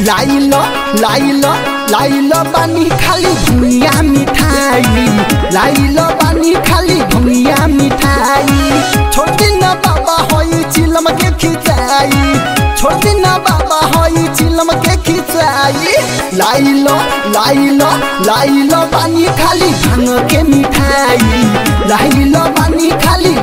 लाइलो लाइलो बानी खाली भुइया मिठाई। लाइलो बानी खाली भुइया मिठाई। छोटी न बाबा होई चिलम के खिचाई। छोटी न बाबा होई चिलम के खिचाई। लाइलो लाइलो लाइलो बानी खाली भाँग के मिठाई। लाइलो बानी खाली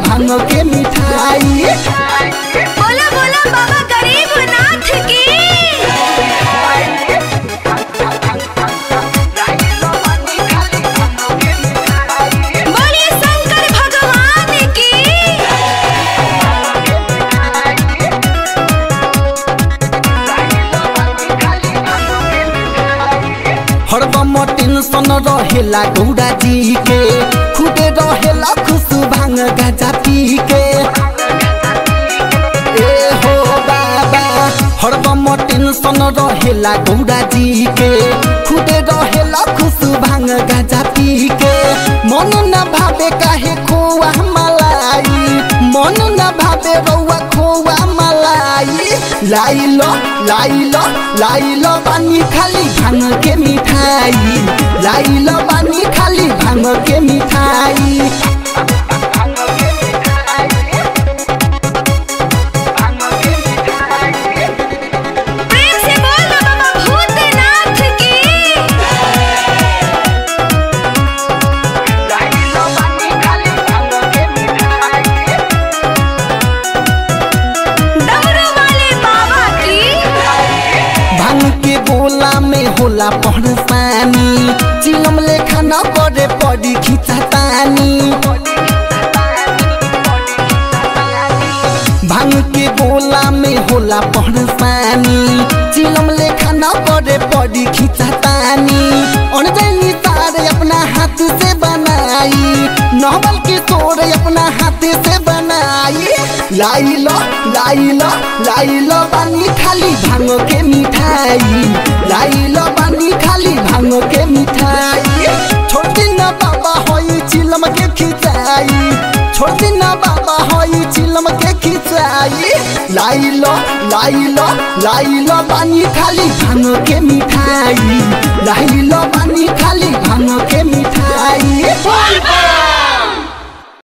हरदम टेंशन रहेला गौरा जी के खुदे रहेला खुश भाँग गाजा पी के ए हो बाबा हरदम टेंशन रहेला गौरा जी के खुदे रहेला खुश भाँग गाजा पी के मन न भावे काहे खोआ मलाई मन न भावे रौआ खोआ मलाई लाइलो लाइलो लाइलो बानी खाली भाँग के मिठाई लाइलो बानी खाली भाँग के मिठाई गोला में होला पहरसानी चिलम लेखा न करे पड़ी खिंचतानी भाँग के गोला में होला पहरसानी चिलम लेखा न करे पड़ी खिंचतानी अनजनी तार अपना हाथ से बनाई। नवल के तोड़ अपना हाथ से बनाई। लाइलो लाइलो लाइलो बानी खाली भाँग के मिठाई। लाइलो लाइलो लाइलो बानी खाली भांगो के मिठाई लाइलो बानी खाली भांगो के